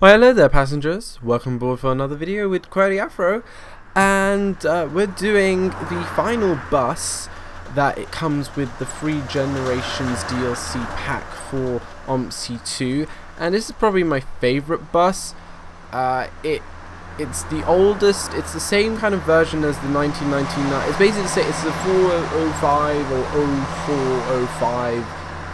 Well, hello there, passengers. Welcome aboard for another video with Qwerty Afro, and uh, we're doing the final bus that it comes with the Three Generations DLC pack for OMSI 2, and this is probably my favorite bus. Uh, it it's the oldest. It's the same kind of version as the 1999. It's basically the same. It's the 405 or O405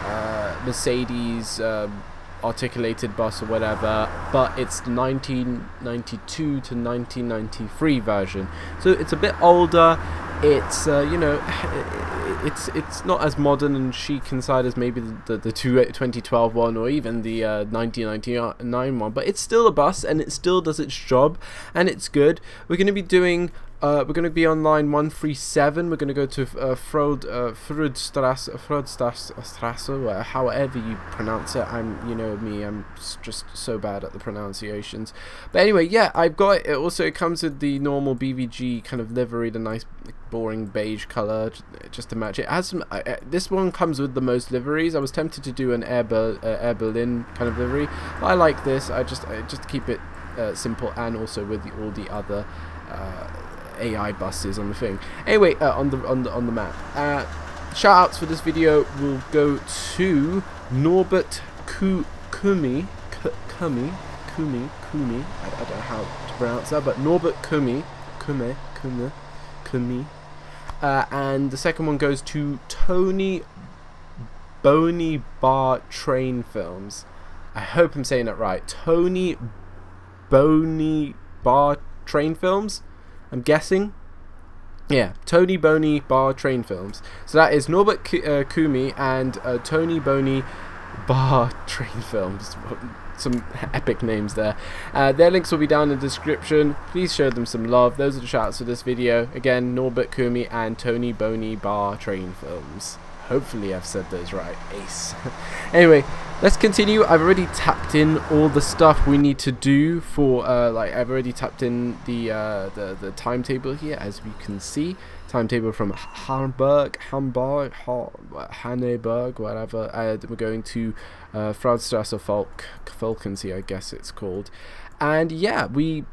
uh, Mercedes. Um, articulated bus or whatever, but it's the 1992 to 1993 version. So it's a bit older. It's uh, you know, it's it's not as modern and chic inside as maybe the the, the two, 2012 one or even the uh, 1999 one, but it's still a bus and it still does its job and it's good. We're going to be doing uh, we're going to be on line 137. We're going to go to uh, uh, Frodstrasse, Frodstrasse, however you pronounce it. I'm, you know me, I'm just so bad at the pronunciations. But anyway, yeah, I've got it. Also, it comes with the normal BVG kind of livery, the nice boring beige color, just to match it. has uh, this one comes with the most liveries. I was tempted to do an Air, Ber uh, Air Berlin kind of livery, but I like this. I just, I just keep it uh, simple and also with the, all the other. AI buses on the thing. Anyway, uh, on the on the on the map. Uh, shout outs for this video will go to Norbert Ku Kumi Kumi Kumi Kumi. I, I, don't know how to pronounce that, but Norbert Kumi Kume Kume Kumi. Uh, and the second one goes to Tony Boney Bar Train Films. I hope I'm saying that right. Tony Boney Bar Train Films. I'm guessing. Yeah, Tony Boney Bar Train Films. So that is Norbert K uh, Kumi and uh, Tony Boney Bar Train Films. Some epic names there. Uh, their links will be down in the description. Please show them some love. Those are the shoutouts for this video. Again, Norbert Kumi and Tony Boney Bar Train Films. Hopefully I've said those right. Ace. anyway, let's continue. I've already tapped in all the stuff we need to do for, uh, like, I've already tapped in the, uh, the, the timetable here, as we can see. Timetable from Hamburg, Hamburg, Hahneberg, whatever. Uh, we're going to uh, Fraudstrasse Falk, Falkensee, I guess it's called. And yeah, we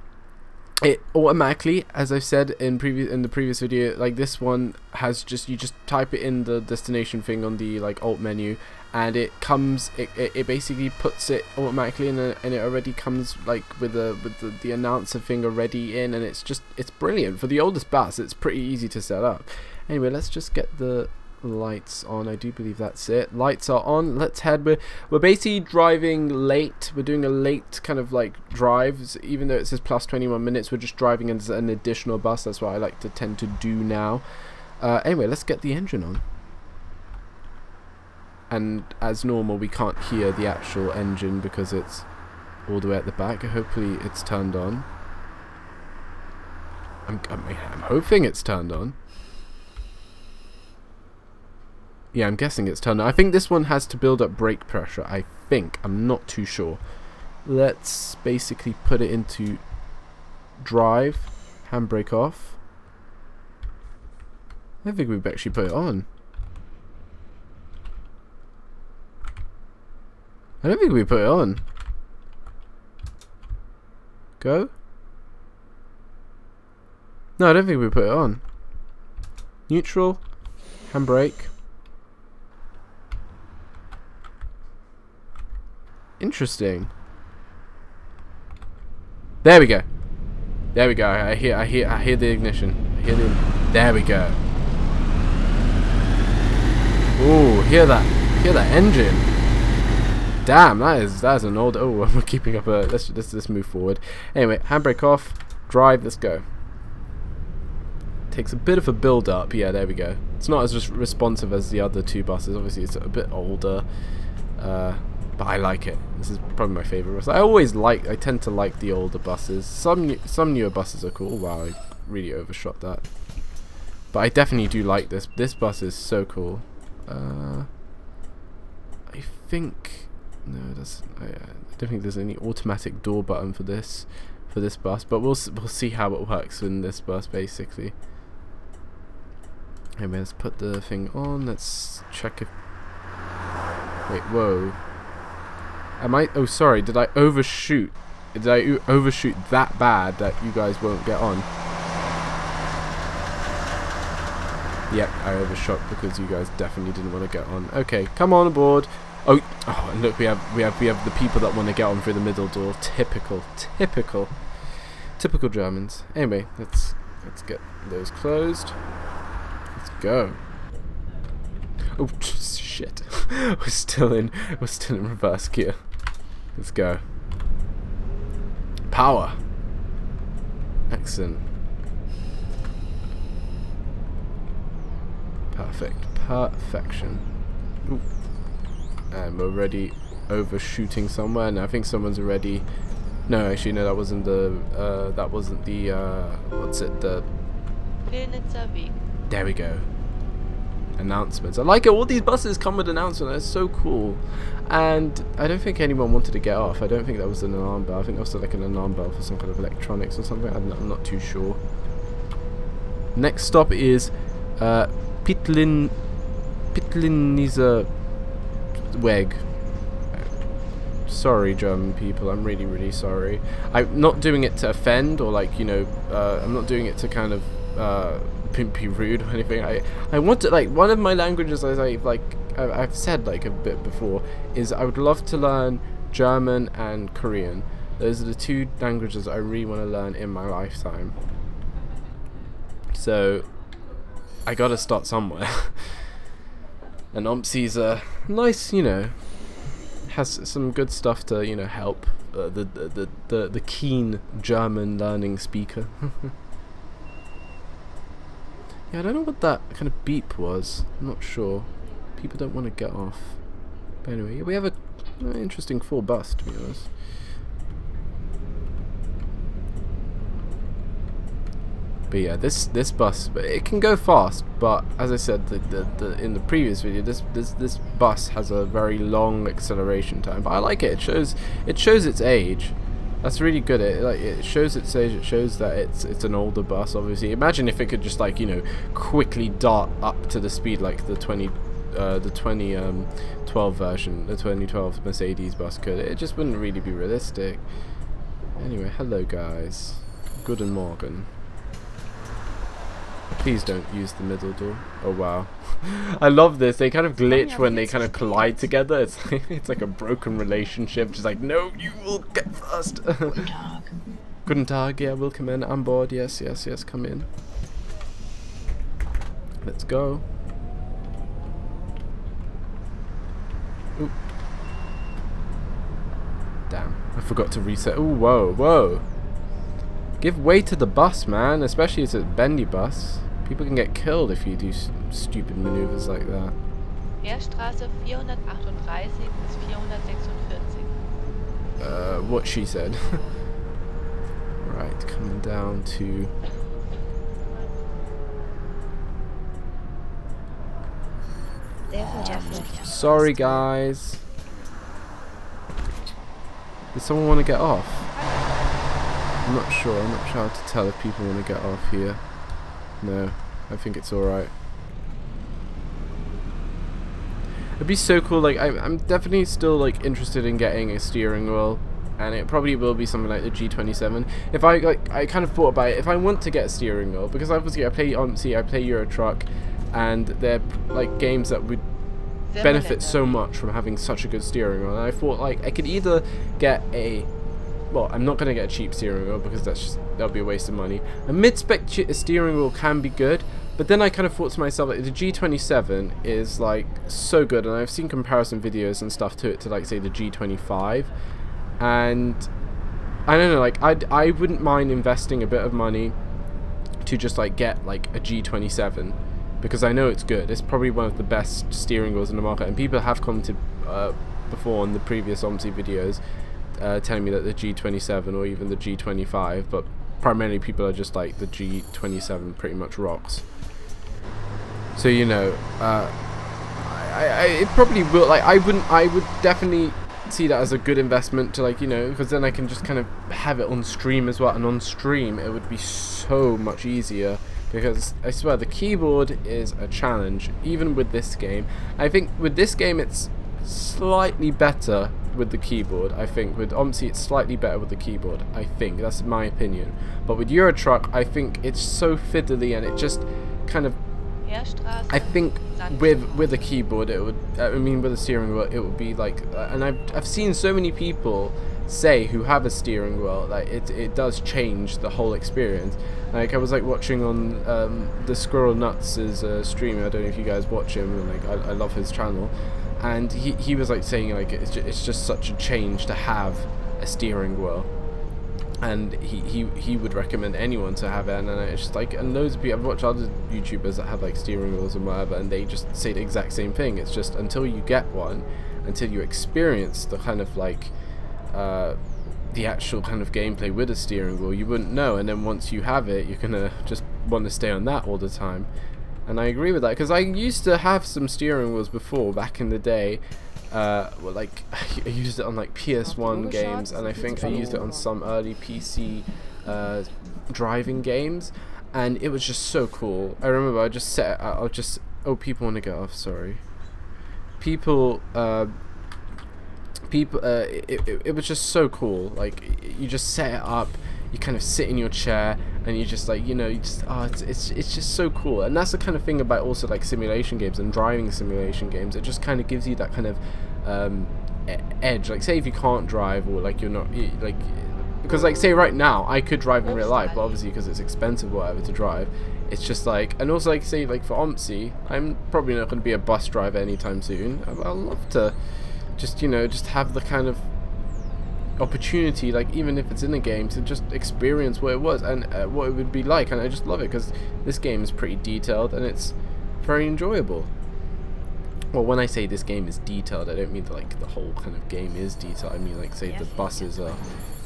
it automatically as i said in previous in the previous video like this one has just you just type it in the destination thing on the like alt menu and it comes it, it, it basically puts it automatically in a, and it already comes like with the with the, the announcer thing already in and it's just it's brilliant. For the oldest bus it's pretty easy to set up. Anyway let's just get the lights on. I do believe that's it. Lights are on. Let's head. We're, we're basically driving late. We're doing a late kind of like drive. Even though it says plus 21 minutes, we're just driving as an additional bus. That's what I like to tend to do now. Uh, anyway, let's get the engine on. And as normal, we can't hear the actual engine because it's all the way at the back. Hopefully it's turned on. I'm, I'm, I'm hoping it's turned on. Yeah, I'm guessing it's turned. I think this one has to build up brake pressure. I think. I'm not too sure. Let's basically put it into drive. Handbrake off. I think we've actually put it on. I don't think we put it on. Go? No, I don't think we put it on. Neutral. Handbrake. Interesting. There we go. There we go. I hear I hear I hear the ignition. I hear the There we go. Ooh, hear that. Hear that engine. Damn, that is that's an old oh we're keeping up a let's let's just move forward. Anyway, handbrake off, drive, let's go. Takes a bit of a build up, yeah, there we go. It's not as responsive as the other two buses, obviously it's a bit older. Uh but I like it. This is probably my favorite bus. I always like, I tend to like the older buses. Some some newer buses are cool. Wow, I really overshot that. But I definitely do like this. This bus is so cool. Uh, I think no, that's I, I don't think there's any automatic door button for this for this bus, but we'll we'll see how it works in this bus basically. Anyway, let's put the thing on. Let's check if. Wait, whoa. Am I? Oh, sorry. Did I overshoot? Did I overshoot that bad that you guys won't get on? Yep, I overshot because you guys definitely didn't want to get on. Okay, come on aboard. Oh, oh, and look, we have we have we have the people that want to get on through the middle door. Typical, typical, typical Germans. Anyway, let's let's get those closed. Let's go. Oh shit! we're still in we're still in reverse gear. Let's go. Power. Excellent. Perfect. Perfection. Ooh. And we're already overshooting somewhere, and I think someone's already. No, actually, no, that wasn't the. Uh, that wasn't the. Uh, what's it? The. There we go. Announcements. I like it. All these buses come with announcements. That's so cool. And I don't think anyone wanted to get off. I don't think that was an alarm bell. I think that was like an alarm bell for some kind of electronics or something. I'm not, I'm not too sure. Next stop is uh, Pitlin. Pitlinizer Weg. Sorry, German people. I'm really, really sorry. I'm not doing it to offend or like you know. Uh, I'm not doing it to kind of uh, be rude or anything. I I want to like one of my languages as I like I've said like a bit before is I would love to learn German and Korean. Those are the two languages I really want to learn in my lifetime. So I gotta start somewhere. and OMSI's a nice, you know, has some good stuff to you know help uh, the the the the keen German learning speaker. yeah, I don't know what that kind of beep was. I'm not sure. People don't want to get off. But anyway, we have a uh, interesting full bus to be honest. But yeah, this this bus, it can go fast. But as I said, the, the, the in the previous video, this this this bus has a very long acceleration time. But I like it. It shows it shows its age. That's really good. It like it shows its age. It shows that it's it's an older bus. Obviously, imagine if it could just like you know quickly dart up to the speed like the 20 uh, the 2012 version, the 2012 Mercedes bus could. It just wouldn't really be realistic. Anyway, hello guys. Good and Morgen. Please don't use the middle door. Oh wow. I love this. They kind of glitch when they kind of collide together. It's like, it's like a broken relationship. Just like, no, you will get first. Guten Tag. Guten Tag, yeah, we'll come in. I'm bored. Yes, yes, yes, come in. Let's go. Oop. Damn, I forgot to reset. Oh, whoa, whoa. Give way to the bus, man, especially if it's a bendy bus. People can get killed if you do s stupid maneuvers like that. Heerstraße 438 bis 446. Uh, what she said. right, coming down to Sorry, guys. Does someone want to get off? I'm not sure. I'm not sure how to tell if people want to get off here. No, I think it's alright. It'd be so cool. Like, I'm, I'm definitely still like interested in getting a steering wheel, and it probably will be something like the G27. If I like, I kind of thought about it. If I want to get a steering wheel, because obviously I play on, see, I play Euro Truck, and they're like games that would benefit so much from having such a good steering wheel. And I thought like I could either get a well, I'm not going to get a cheap steering wheel because that's just that'll be a waste of money. A mid-spec steering wheel can be good, but then I kind of thought to myself like the G27 is like so good, and I've seen comparison videos and stuff to it to like say the G25, and I don't know, like I I wouldn't mind investing a bit of money to just like get like a G27 because I know it's good. It's probably one of the best steering wheels in the market, and people have commented uh, before on the previous OMSI videos uh, telling me that the G27 or even the G25, but primarily people are just like the G27 pretty much rocks. So you know, uh, I, I it probably will. Like I wouldn't, I would definitely see that as a good investment to like you know because then I can just kind of have it on stream as well, and on stream it would be so much easier because I swear the keyboard is a challenge, even with this game. I think with this game it's slightly better with the keyboard. I think with OMSI it's slightly better with the keyboard. I think that's my opinion. But with Euro Truck, I think it's so fiddly and it just kind of I think with with a keyboard it would I mean with a steering wheel it would be like uh, and I've I've seen so many people say who have a steering wheel like it it does change the whole experience like I was like watching on um, the Squirrel Nuts' uh, stream I don't know if you guys watch him and like I, I love his channel and he, he was like saying like it's just, it's just such a change to have a steering wheel. And he, he he would recommend anyone to have it. And it's just like and loads of people I've watched other YouTubers that have like steering wheels and whatever and they just say the exact same thing. It's just until you get one until you experience the kind of like uh, the actual kind of gameplay with a steering wheel you wouldn't know. And then once you have it you're gonna just want to stay on that all the time and I agree with that because I used to have some steering wheels before back in the day uh, well, like I used it on like PS1 games, and I think I used it on some early PC uh, driving games, and it was just so cool. I remember I just set, I- I'll just, oh, people want to get off. Sorry, people, uh, people, uh, it, it, it was just so cool. Like you just set it up. You kind of sit in your chair and you're just like you know you just oh it's, it's it's just so cool. And that's the kind of thing about also like simulation games and driving simulation games. It just kind of gives you that kind of um, edge. Like say if you can't drive or like you're not like because like say right now I could drive in real life but obviously because it's expensive whatever to drive it's just like and also like say like for OMSI I'm probably not going to be a bus driver anytime soon. I- I'd love to just you know just have the kind of opportunity like even if it's in a game to just experience what it was and uh, what it would be like and I just love it because this game is pretty detailed and it's very enjoyable. Well when I say this game is detailed I don't mean that, like the whole kind of game is detailed. I mean like say the buses are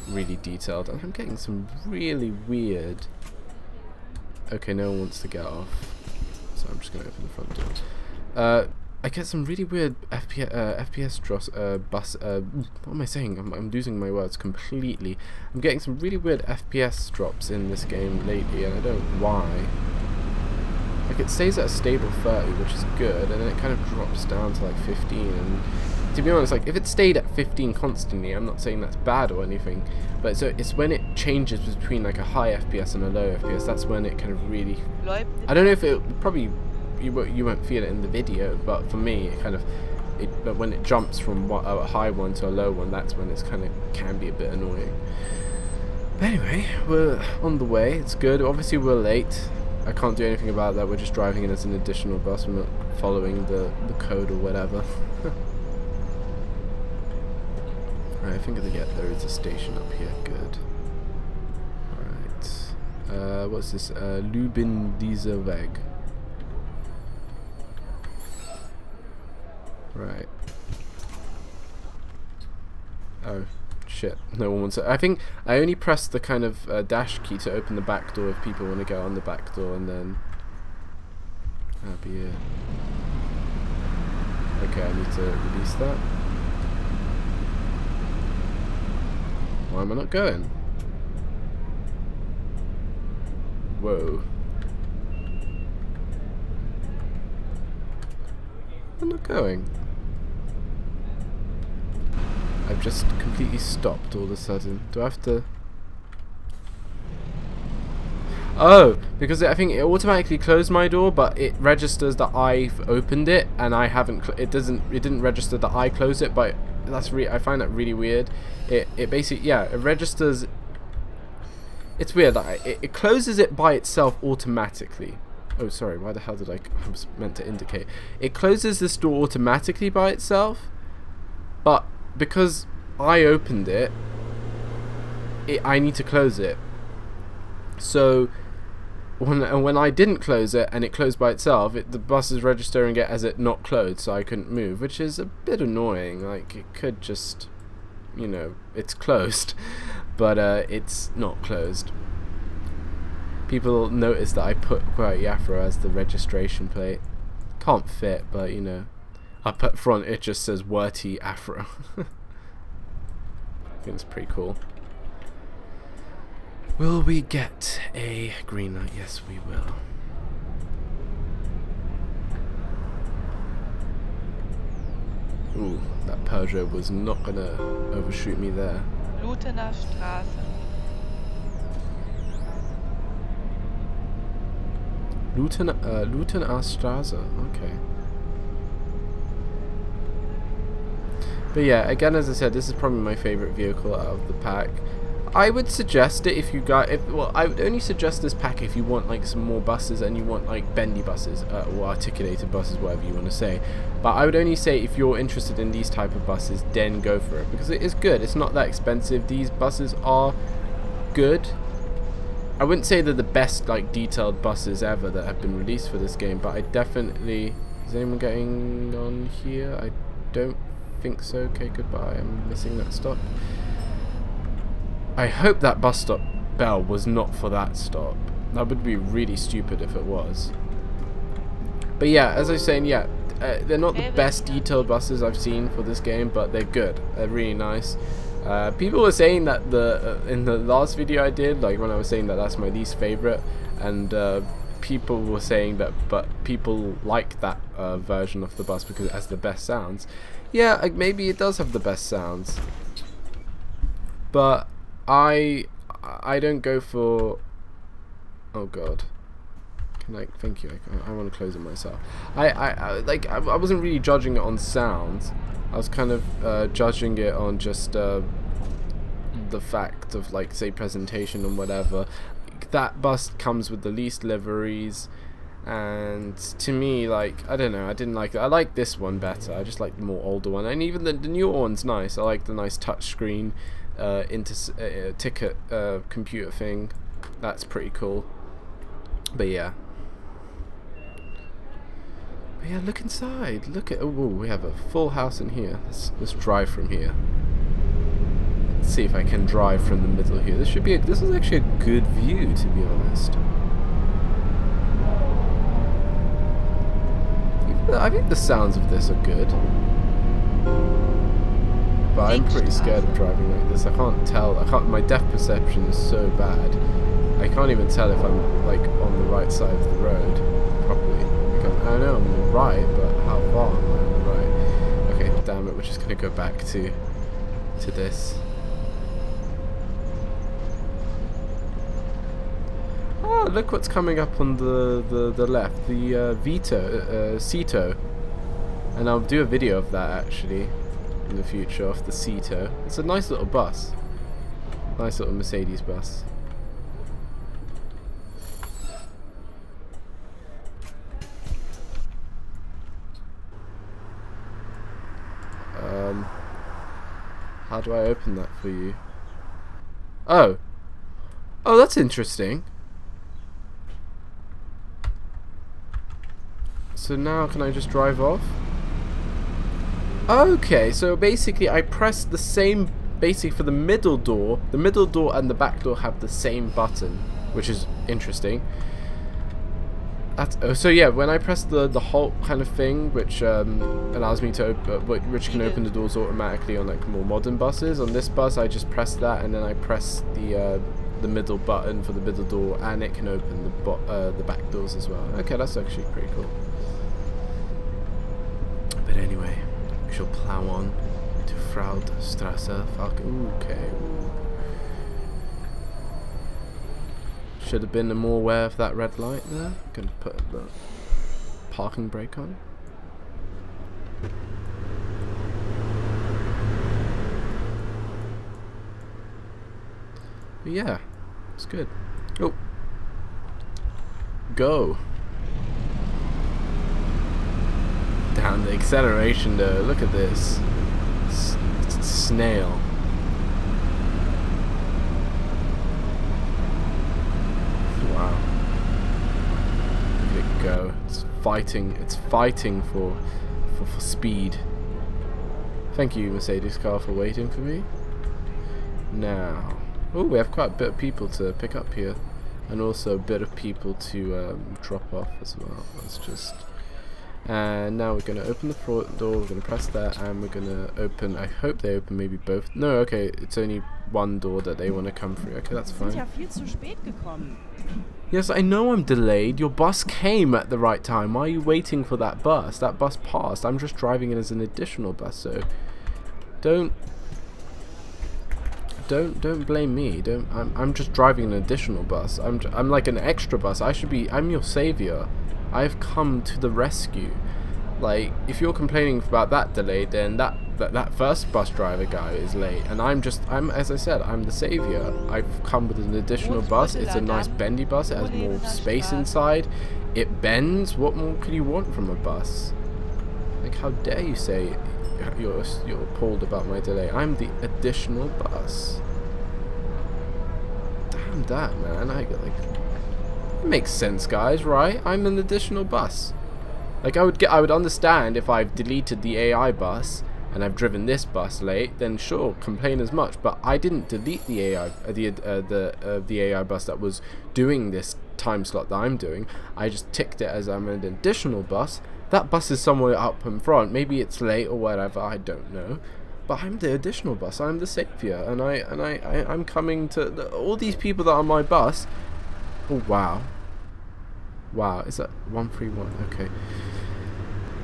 really detailed and I'm getting some really weird okay no one wants to get off so I'm just gonna open the front door. Uh, I get some really weird FPS, uh, FPS drops, uh, bus, uh, what am I saying? I'm, I'm losing my words completely. I'm getting some really weird FPS drops in this game lately, and I don't know why. Like, it stays at a stable 30, which is good, and then it kind of drops down to like 15, and to be honest, like, if it stayed at 15 constantly, I'm not saying that's bad or anything, but so it's when it changes between like a high FPS and a low FPS, that's when it kind of really I don't know if it probably you won't, you won't feel it in the video, but for me, it kind of it. But when it jumps from a high one to a low one, that's when it's kind of can be a bit annoying. But anyway, we're on the way. It's good. Obviously, we're late. I can't do anything about that. We're just driving in as an additional bus. We're not following the the code or whatever. Alright, I think that yeah, there is a station up here. Good. Alright. Uh, what's this? Uh, Lubin dieser Right. Oh, shit. No one wants it. I think I only pressed the kind of uh, dash key to open the back door if people want to go on the back door and then... That'll be it. Okay, I need to release that. Why am I not going? Whoa. I'm not going. I've just completely stopped all of a sudden. Do I have to... Oh, because I think it automatically closed my door, but it registers that I've opened it, and I haven't. It doesn't. It didn't register that I closed it, but that's re I find that really weird. It it basically yeah it registers. It's weird. Like, it, it closes it by itself automatically. Oh, sorry. Why the hell did I? I was meant to indicate. It closes this door automatically by itself, but because I opened it, it I need to close it. So when and when I didn't close it and it closed by itself, it, the bus is registering it as it not closed, so I couldn't move, which is a bit annoying. Like it could just, you know, it's closed, but uh, it's not closed. People notice that I put Qwerty Afro as the registration plate. Can't fit, but you know, up at front it just says Qwerty Afro. I think it's pretty cool. Will we get a green light? Yes, we will. Ooh, that Peugeot was not gonna overshoot me there. Lutener Straße. Luton, uh, Luton Straße. Okay. But yeah, again, as I said, this is probably my favorite vehicle out of the pack. I would suggest it if you got if well I would only suggest this pack if you want like some more buses and you want like bendy buses uh, or articulated buses whatever you want to say. But I would only say if you're interested in these type of buses then go for it because it is good. It's not that expensive. These buses are good. I wouldn't say they're the best like detailed buses ever that have been released for this game but I definitely is anyone getting on here? I don't think so okay goodbye I'm missing that stop I hope that bus stop bell was not for that stop. That would be really stupid if it was. But yeah, as I was saying, yeah, uh, they're not the best detailed buses I've seen for this game, but they're good. They're really nice. Uh, people were saying that the uh, in the last video I did, like when I was saying that that's my least favorite, and uh, people were saying that, but people like that uh, version of the bus because it has the best sounds. Yeah, like maybe it does have the best sounds, but I I don't go for. Oh God. Can I? Thank you. I, I want to close it myself. I, I, I like I, I, wasn't really judging it on sounds. I was kind of uh, judging it on just uh, the fact of like say presentation and whatever. That bus comes with the least liveries. And to me, like I don't know, I didn't like it. I like this one better. I just like the more older one, and even the, the newer one's nice. I like the nice touchscreen uh, into uh, ticket uh, computer thing. That's pretty cool. But yeah. But yeah, look inside. Look at oh, we have a full house in here. Let's let's drive from here. Let's see if I can drive from the middle here. This should be a, this is actually a good view to be honest. I think the sounds of this are good. But I'm pretty scared of driving like this. I can't tell. I can't. My depth perception is so bad. I can't even tell if I'm like on the right side of the road properly. Like, I know I'm on the right, but how far am I on the right? Okay, damn it. We're just gonna go back to to this. Oh, look what's coming up on the the, the left. The uh, Vito, uh, Cito. And I'll do a video of that actually in the future of the Cito. It's a nice little bus. Nice little Mercedes bus. Um, how do I open that for you? Oh. Oh, that's interesting. So now can I just drive off? Okay, so basically I pressed the same, basically for the middle door, the middle door and the back door have the same button, which is interesting. That's, oh, so yeah, when I press the the halt kind of thing, which um, allows me to, uh, which can open the doors automatically on like more modern buses. On this bus, I just press that, and then I press the uh, the middle button for the middle door, and it can open the uh, the back doors as well. Okay, that's actually pretty cool. But anyway we shall plow on to Fraudstrasse. Falcon. Okay. Should have been more aware of that red light there. Gonna put the parking brake on. But yeah, it's good. Oh. Go. down the acceleration though. Look at this. S snail. Wow. Look at it go. It's fighting. It's fighting for, for, for speed. Thank you, Mercedes car, for waiting for me. Now. Oh, we have quite a bit of people to pick up here. And also a bit of people to um, drop off as well. Let's just And now we're gonna open the front door. We're gonna press that, and we're gonna open. I hope they open maybe both. No, okay, it's only one door that they want to come through. Okay, that's Sie sind ja fine. viel zu spät gekommen. Yes, I know I'm delayed. Your bus came at the right time. Why are you waiting for that bus? That bus passed. I'm just driving it as an additional bus, so don't don't don't blame me. Don't I'm I'm just driving an additional bus. I'm I'm like an extra bus. I should be I'm your savior. I've come to the rescue. Like if you're complaining about that delay, then that that, that first bus driver guy is late and I'm just I'm as I said, I'm the savior. I've come with an additional bus. It's a nice bendy bus. It has more space inside. It bends. What more could you want from a bus? Like, how dare you say you're you're appalled about my delay? I'm the additional bus. Damn that, man! I get like. It makes sense, guys. Right? I'm an additional bus. Like, I would get, I would understand if I've deleted the AI bus and I've driven this bus late. Then sure, complain as much. But I didn't delete the AI, uh, the uh, the uh, the AI bus that was doing this time slot that I'm doing. I just ticked it as I'm an additional bus. That bus is somewhere up in front. Maybe it's late or whatever. I don't know. But I'm the additional bus. I'm the savior, and I and I, I I'm coming to the, all these people that are on my bus. Oh wow. Wow, is that one three one? Okay.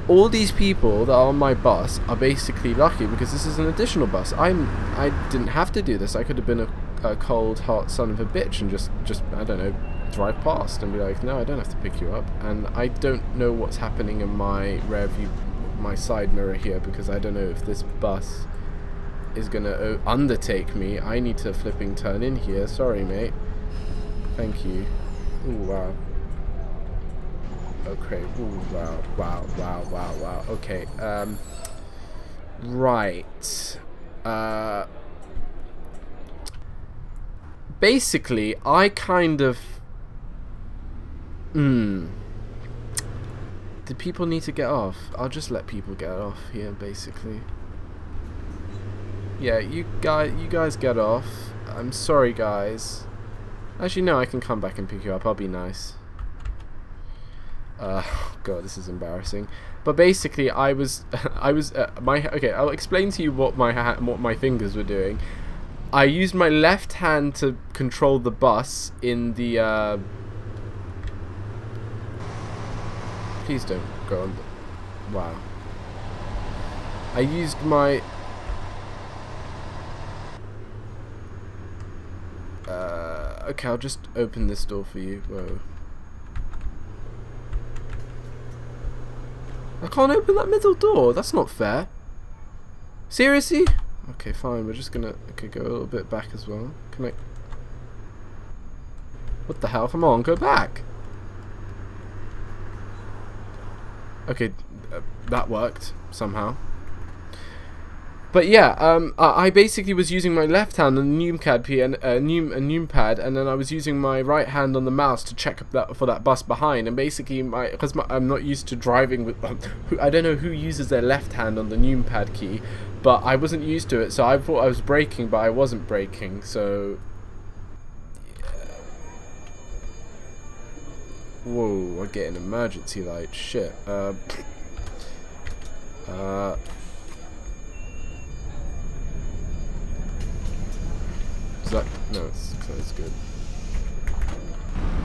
All these people that are on my bus are basically lucky because this is an additional bus. I'm I didn't have to do this. I could have been a, a cold heart son of a bitch and just just I don't know drive past and be like, no, I don't have to pick you up. And I don't know what's happening in my rear view, my side mirror here because I don't know if this bus is gonna uh, undertake me. I need to flipping turn in here. Sorry, mate. Thank you. Ooh, wow. Okay. Ooh, wow, wow, wow, wow, wow. Okay. Um. Right. Uh. Basically, I kind of. Hmm. Do people need to get off? I'll just let people get off here, basically. Yeah, you guys, you guys get off. I'm sorry, guys. Actually, no, I can come back and pick you up. I'll be nice. Uh, God, this is embarrassing. But basically, I was, I was, uh, my okay. I'll explain to you what my ha what my fingers were doing. I used my left hand to control the bus in the. Uh, please don't go on. Wow. I used my. Uh, okay, I'll just open this door for you. Whoa. I can't open that middle door. That's not fair. Seriously? Okay, fine. We're just gonna okay go a little bit back as well. Can I? What the hell? Come on, go back. Okay, uh, that worked somehow. But yeah, um, I basically was using my left hand on the numepad P and uh, num a numpad, and then I was using my right hand on the mouse to check that for that bus behind. And basically, my because I'm not used to driving with, who, I don't know who uses their left hand on the numpad key, but I wasn't used to it, so I thought I was braking, but I wasn't braking. So, whoa, I get an emergency light. Shit. Uh, uh. Is that no? It's good.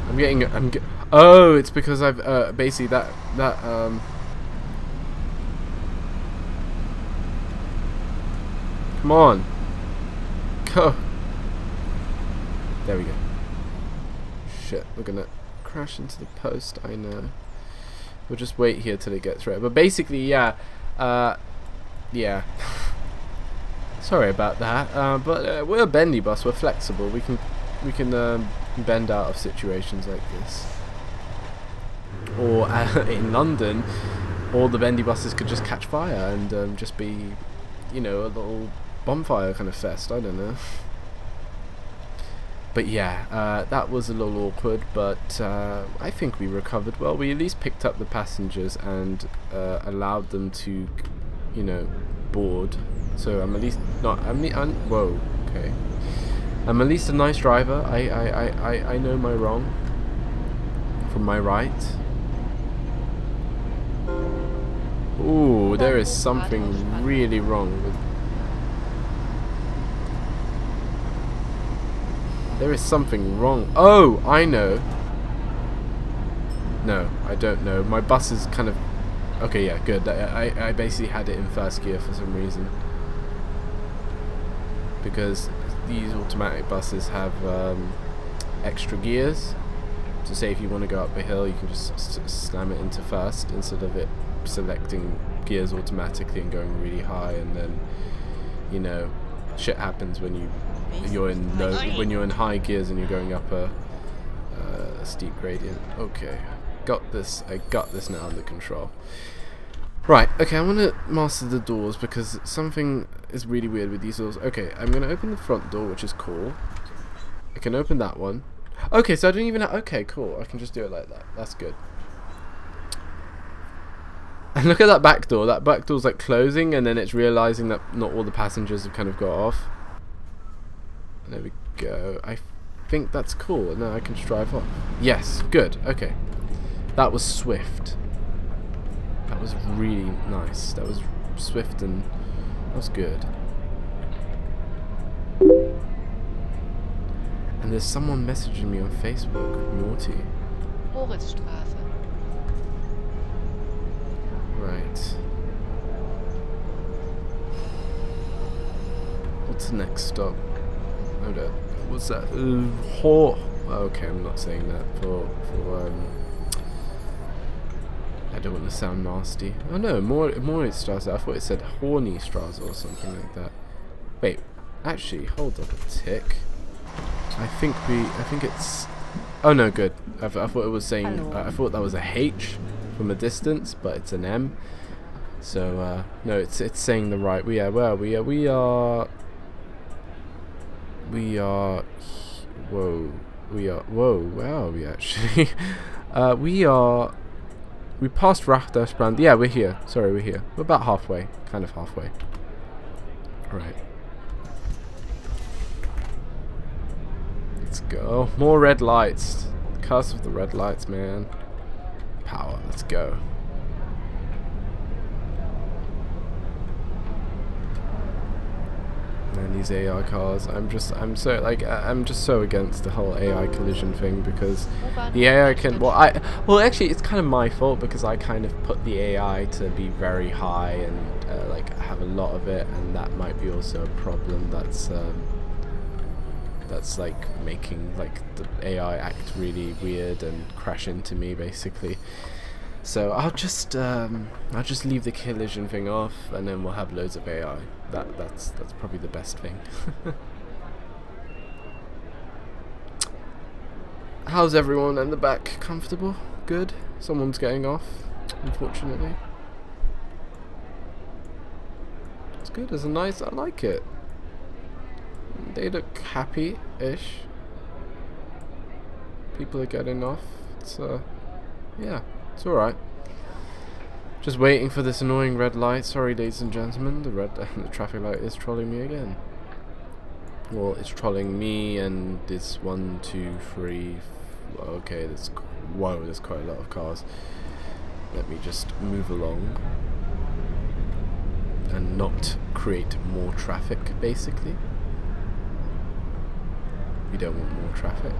I'm getting. I'm. Get, oh, it's because I've uh, basically that that um. Come on. Go. There we go. Shit, look at gonna crash into the post. I know. We'll just wait here till it gets ready. But basically, yeah. Uh, yeah. Sorry about that, uh, but uh, we're a bendy bus. We're flexible. We can we can um, bend out of situations like this. Or uh, in London, all the bendy buses could just catch fire and um, just be, you know, a little bonfire kind of fest. I don't know. But yeah, uh, that was a little awkward, but uh, I think we recovered well. We at least picked up the passengers and uh, allowed them to, you know, board. So I'm at least not. I'm, I'm whoa. Okay. I'm at least a nice driver. I I, I, I, I know my wrong from my right. Oh, there is something really wrong with. There is something wrong. Oh, I know. No, I don't know. My bus is kind of. Okay, yeah, good. I, I, basically had it in first gear for some reason. Because these automatic buses have um, extra gears. So say if you want to go up a hill, you can just slam it into first instead of it selecting gears automatically and going really high and then you know shit happens when you you're in low when you're in high gears and you're going up a, uh, a steep gradient. Okay, got this. I got this now under control. Right, okay, I'm gonna master the doors because something is really weird with these doors. Okay, I'm gonna open the front door, which is cool. I can open that one. Okay, so I don't even have, okay, cool. I can just do it like that. That's good. And look at that back door. That back door's like closing and then it's realizing that not all the passengers have kind of got off. There we go. I think that's cool. And now I can drive off. Yes, good. Okay. That was swift. That was really nice. That was swift and that was good. And there's someone messaging me on Facebook, Naughty. Moritzstraße. Right. What's the next stop? Hold up. What's that? Uh, Hor. Okay, I'm not saying that for for um. I don't want to sound nasty. Oh no, more Moritzstraße. I thought it said Horny Straße or something like that. Wait, actually, hold up a tick. I think we. I think it's. Oh no, good. I, th I thought it was saying. Uh, I thought that was a H from a distance, but it's an M. So uh, no, it's it's saying the right. We are well. We are we are. We are. Whoa. We are. Whoa. Where are we actually? uh, we are. We passed Rachdersbrand. Yeah, we're here. Sorry, we're here. We're about halfway. Kind of halfway. Right. Let's go. More red lights. Curse of the red lights, man. Power. Let's go. Man, these AI cars. I'm just, I'm so, like, I'm just so against the whole AI collision thing because the AI can, well, I, well, actually, it's kind of my fault because I kind of put the AI to be very high and, uh, like, have a lot of it, and that might be also a problem that's, um, that's like making like the AI act really weird and crash into me basically. So I'll just um, I'll just leave the collision thing off, and then we'll have loads of AI. That that's that's probably the best thing. How's everyone in the back? Comfortable? Good? Someone's getting off, unfortunately. It's good. It's nice. I like it. They look happy-ish. People are getting off. It's uh, yeah, it's all right. Just waiting for this annoying red light. Sorry, ladies and gentlemen, the red the traffic light is trolling me again. Well, it's trolling me and this one, two, three. Okay, there's whoa, there's quite a lot of cars. Let me just move along and not create more traffic, basically. We don't want more traffic.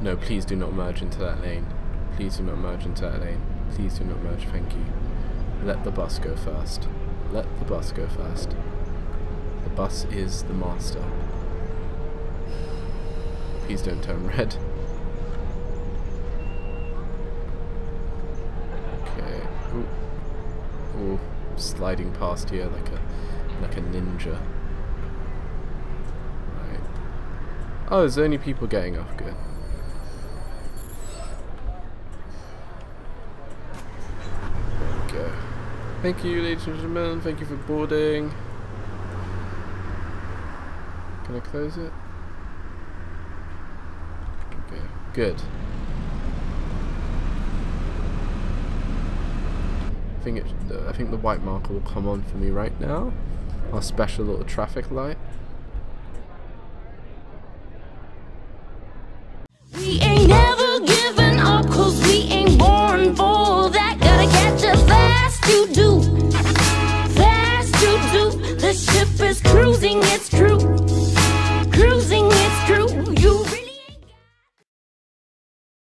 No, please do not merge into that lane. Please do not merge into that lane. Please do not merge, thank you. Let the bus go first. Let the bus go first. The bus is the master. Please don't turn red. Okay. Ooh. Ooh. Sliding past here like a like a ninja. Right. Oh, there's only people getting off. Good. There we go. Thank you, ladies and gentlemen. Thank you for boarding. Can I close it? Okay. Good. I think it. I think the white marker will come on for me right now. Our special little traffic light.